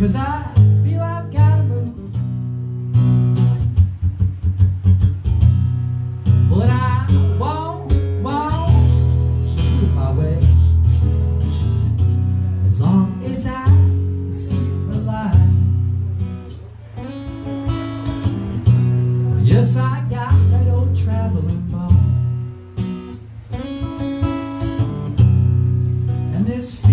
Cause I feel I've gotta move. But I won't, won't lose my way. As long as I see the light. Yes, I this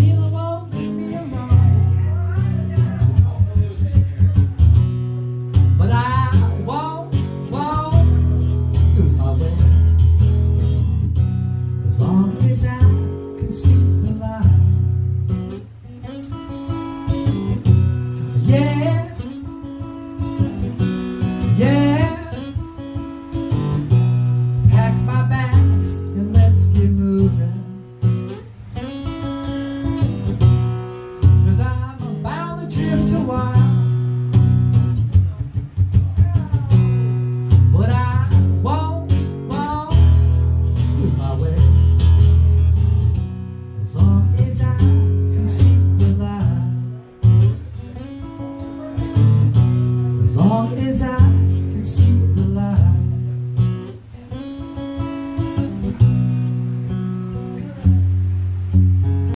To a while.